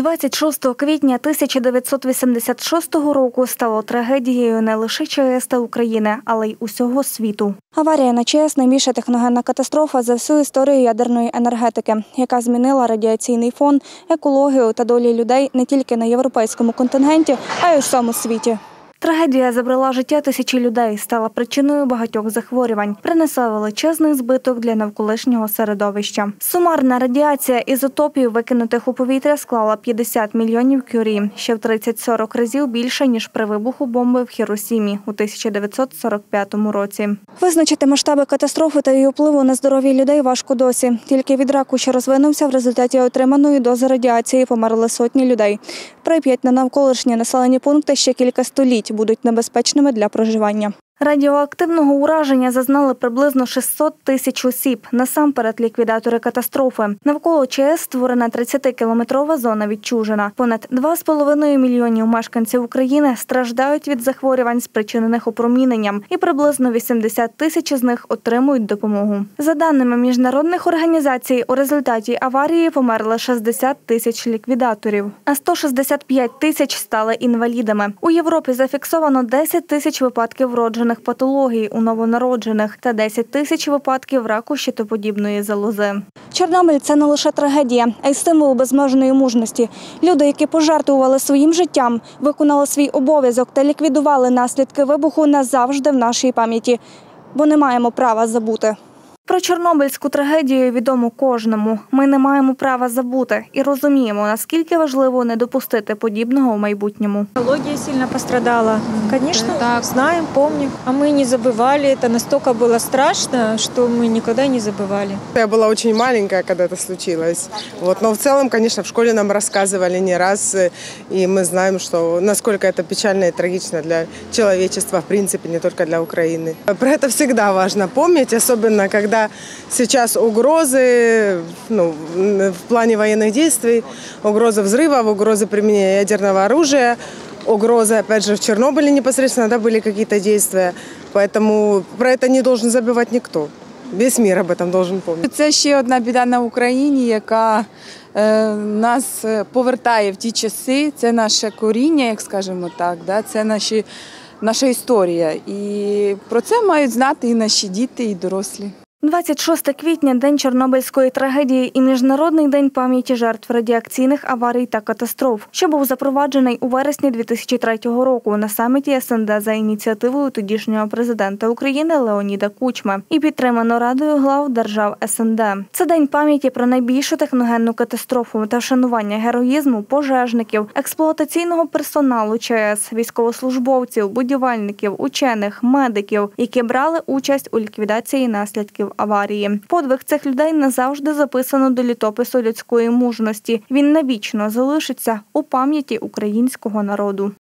26 квітня 1986 року стало трагедією не лише ЧАЕС та України, але й усього світу. Аварія на ЧАЕС – найбільша техногенна катастрофа за всю історію ядерної енергетики, яка змінила радіаційний фон, екологію та долі людей не тільки на європейському континенті, а й у всьому світі. Трагедія забрала життя тисячі людей, стала причиною багатьох захворювань, принесла величезний збиток для навколишнього середовища. Сумарна радіація ізотопів, викинутих у повітря, склала 50 мільйонів кюрі, ще в 30-40 разів більше ніж при вибуху бомби в Хіросімі у 1945 році. Визначити масштаби катастрофи та її впливу на здоров'я людей важко досі. Тільки від раку, що розвинувся в результаті отриманої дози радіації, померли сотні людей. Прип'ять на навколишні населені пункти ще кілька століть будуть небезпечними для проживання. Радіоактивного ураження зазнали приблизно 600 тисяч осіб. Насамперед ліквідатори катастрофи. Навколо ЧАЕС створена 30-кілометрова зона відчужена. Понад 2,5 мільйонів мешканців України страждають від захворювань, спричинених опроміненням, і приблизно 80 тисяч з них отримують допомогу. За даними міжнародних організацій, у результаті аварії померли 60 тисяч ліквідаторів, а 165 тисяч стали інвалідами. У Європі зафіксовано 10 тисяч випадків вроджених патологій у новонароджених та 10 тисяч випадків раку щитоподібної залози. Чорнобиль це не лише трагедія, а й символ безмежної мужності. Люди, які пожертвували своїм життям, виконали свій обов'язок та ліквідували наслідки вибуху назавжди в нашій пам'яті, бо не маємо права забути. Про Чорнобильську трагедію відомо кожному. Ми не маємо права забути і розуміємо, наскільки важливо не допустити подібного в майбутньому. Экология сильно пострадала. Конечно, Так. знаем, помним. А мы не забывали. Это настолько было страшно, что мы никогда не забывали. Я была очень маленькая, когда это случилось. Вот. Но в целом, конечно, в школе нам рассказывали не раз, э, и мы знаем, что насколько это печально и трагично для человечества, в принципе, не только для Украины. Про это всегда важно помнить, особенно когда сейчас угрозы ну, в плане военных действий, угроза взрывов, угроза применения ядерного оружия, угрозы, опять же, в Чернобыле непосредственно да, были какие-то действия. Поэтому про это не должен забывать никто. Весь мир об этом должен помнить. Це ще одна біда на Україні, яка е, нас е, повертає в ті часи. Це наше коріння, як скажемо так. Да? Це наші, наша історія. І про це мають знати і наші діти, і дорослі. 26 квітня – День Чорнобильської трагедії і Міжнародний день пам'яті жертв радіаційних аварій та катастроф, що був запроваджений у вересні 2003 року на саміті СНД за ініціативою тодішнього президента України Леоніда Кучми і підтримано Радою глав держав СНД. Це день пам'яті про найбільшу техногенну катастрофу та вшанування героїзму пожежників, експлуатаційного персоналу ЧАЕС, військовослужбовців, будівельників, учених, медиків, які брали участь у ліквідації наслідків аварії. Подвиг цих людей назавжди записано до літопису людської мужності. Він навічно залишиться у пам'яті українського народу.